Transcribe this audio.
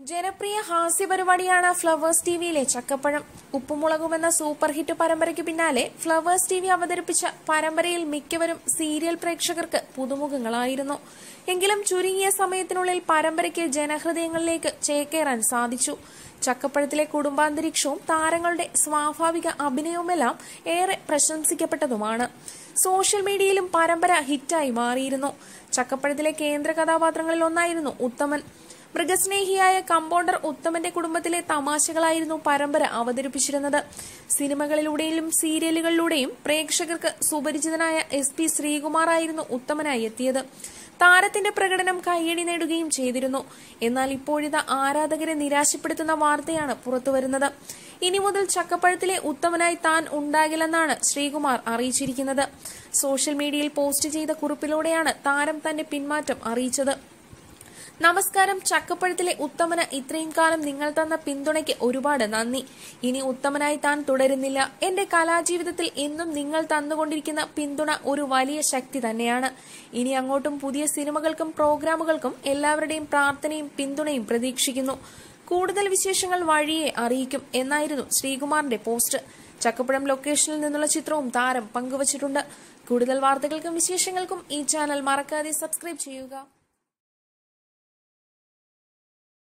ജനപ്രിയ ഹാസ്യ പരിപാടിയാണ് ഫ്ലവേഴ്സ് ടിവിയിലെ ചക്കപ്പഴം. ഉപ്പുമുളകും എന്ന സൂപ്പർ ഹിറ്റ് പരമ്പരയ്ക്ക് പിന്നാലെ ഫ്ലവേഴ്സ് ടിവി അവതരിപ്പിച്ച പരമ്പരയിൽ മിക്കവരും സീരിയൽ പ്രേക്ഷകർക്ക് പുതുമുഖങ്ങളായിരുന്നു. എങ്കിലും ചുരുങ്ങിയ സമയത്തിനുള്ളിൽ പരമ്പരയ്ക്ക് ജനഹൃദയങ്ങളിലേക്ക് ചേക്കേറാൻ സാധിച്ചു. ചക്കപ്പഴത്തിലെ കുടുംബാന്തരീക്ഷവും താരങ്ങളുടെ സ്വാഭാവിക അഭിനയവുമെല്ലാം ഏറെ പ്രശംസിക്കപ്പെട്ടതുമാണ്. സോഷ്യൽ മീഡിയയിലും പരമ്പര ഹിറ്റായി മാറിയിരുന്നു. ചക്കപ്പഴത്തിലെ കേന്ദ്ര കഥാപാത്രങ്ങളിൽ ഒന്നായിരുന്നു ഉത്തമൻ. മൃഗസ്നേഹിയായ കമ്പൗണ്ടർ ഉത്തമന്റെ കുടുംബത്തിലെ തമാശകളായിരുന്നു പരമ്പര അവതരിപ്പിച്ചിരുന്നത്. സിനിമകളിലൂടെയും സീരിയലുകളിലൂടെയും പ്രേക്ഷകർക്ക് സുപരിചിതനായ എസ് പി ശ്രീകുമാറായിരുന്നു ഉത്തമനായി എത്തിയത്. താരത്തിന്റെ പ്രകടനം കയ്യടി നേടുകയും ചെയ്തിരുന്നു. എന്നാൽ ഇപ്പോഴിത ആരാധകരെ നിരാശപ്പെടുത്തുന്ന വാർത്തയാണ് പുറത്തുവരുന്നത്. ഇനി മുതൽ ചക്കപ്പഴത്തിലെ ഉത്തമനായി താൻ ഉണ്ടാകില്ലെന്നാണ് ശ്രീകുമാർ അറിയിച്ചിരിക്കുന്നത്. സോഷ്യൽ മീഡിയയിൽ പോസ്റ്റ് ചെയ്ത കുറിപ്പിലൂടെയാണ് താരം തന്റെ പിന്മാറ്റം അറിയിച്ചത്. നമസ്കാരം. ചക്കപ്പഴത്തിലെ ഉത്തമന് ഇത്രയും കാലം നിങ്ങൾ തന്ന പിന്തുണയ്ക്ക് ഒരുപാട് നന്ദി. ഇനി ഉത്തമനായി താൻ തുടരുന്നില്ല. എന്റെ കലാജീവിതത്തിൽ എന്നും നിങ്ങൾ തന്നുകൊണ്ടിരിക്കുന്ന പിന്തുണ ഒരു വലിയ ശക്തി തന്നെയാണ്. ഇനി അങ്ങോട്ടും പുതിയ സിനിമകൾക്കും പ്രോഗ്രാമുകൾക്കും എല്ലാവരുടെയും പ്രാർത്ഥനയും പിന്തുണയും പ്രതീക്ഷിക്കുന്നു. കൂടുതൽ വിശേഷങ്ങൾ വഴിയെ അറിയിക്കും എന്നായിരുന്നു ശ്രീകുമാറിന്റെ പോസ്റ്റ്. ചക്കപ്പുഴം ലൊക്കേഷനിൽ നിന്നുള്ള ചിത്രവും താരം പങ്കുവച്ചിട്ടുണ്ട്. കൂടുതൽ വാർത്തകൾക്കും വിശേഷങ്ങൾക്കും ഈ ചാനൽ മറക്കാതെ സബ്സ്ക്രൈബ് ചെയ്യുക.